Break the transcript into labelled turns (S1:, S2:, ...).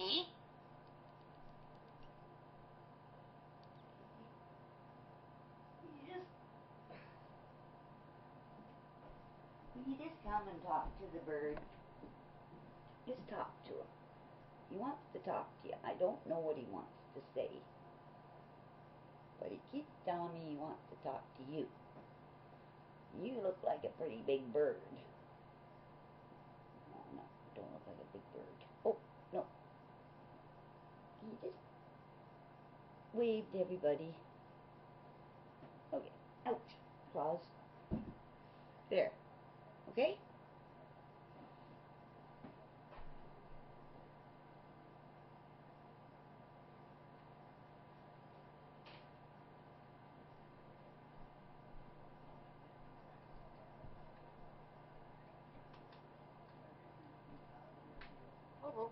S1: okay you just come and talk to the bird. Just talk to him. He wants to talk to you. I don't know what he wants to say. But he keeps telling me he wants to talk to you. You look like a pretty big bird. he just waved everybody. Okay, ouch, claws. There, okay? Uh-oh.